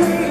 street.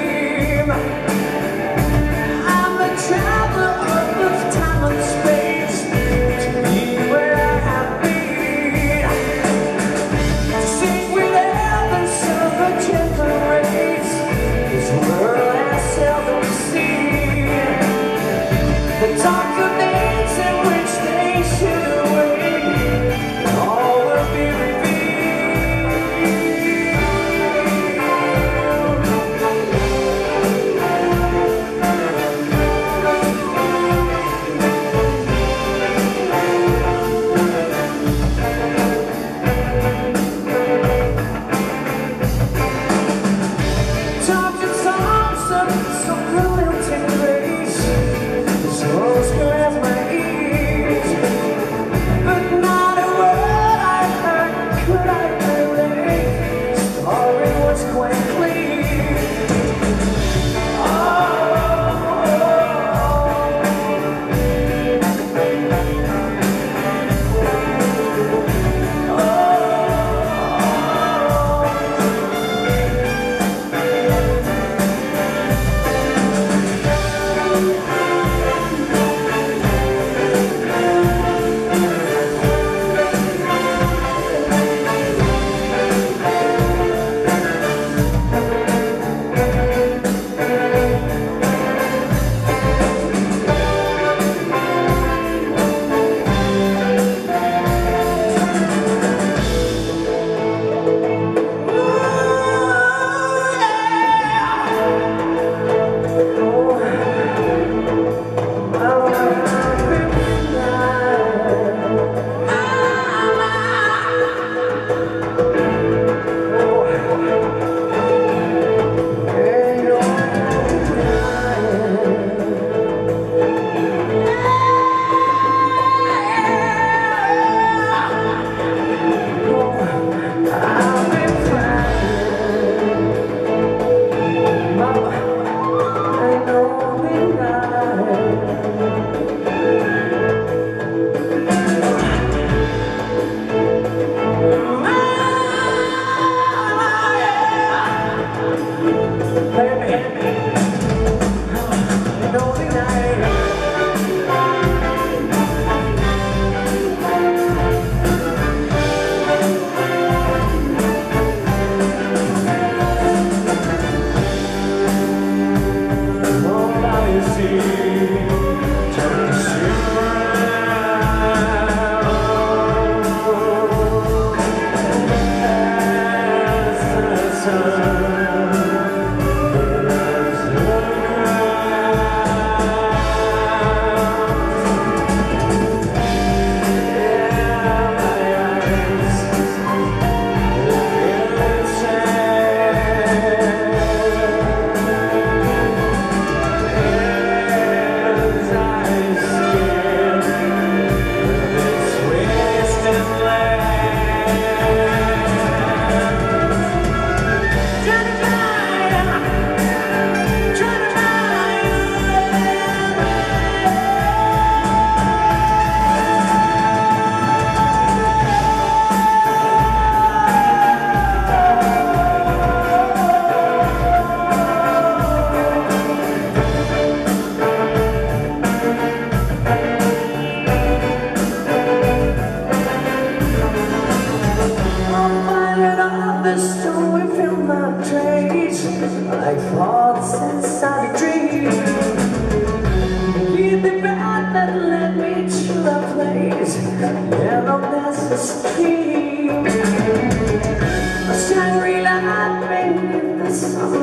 Like thoughts inside a dream. Lead the path that led me to a place never stream. A Shangri-La beneath the sun.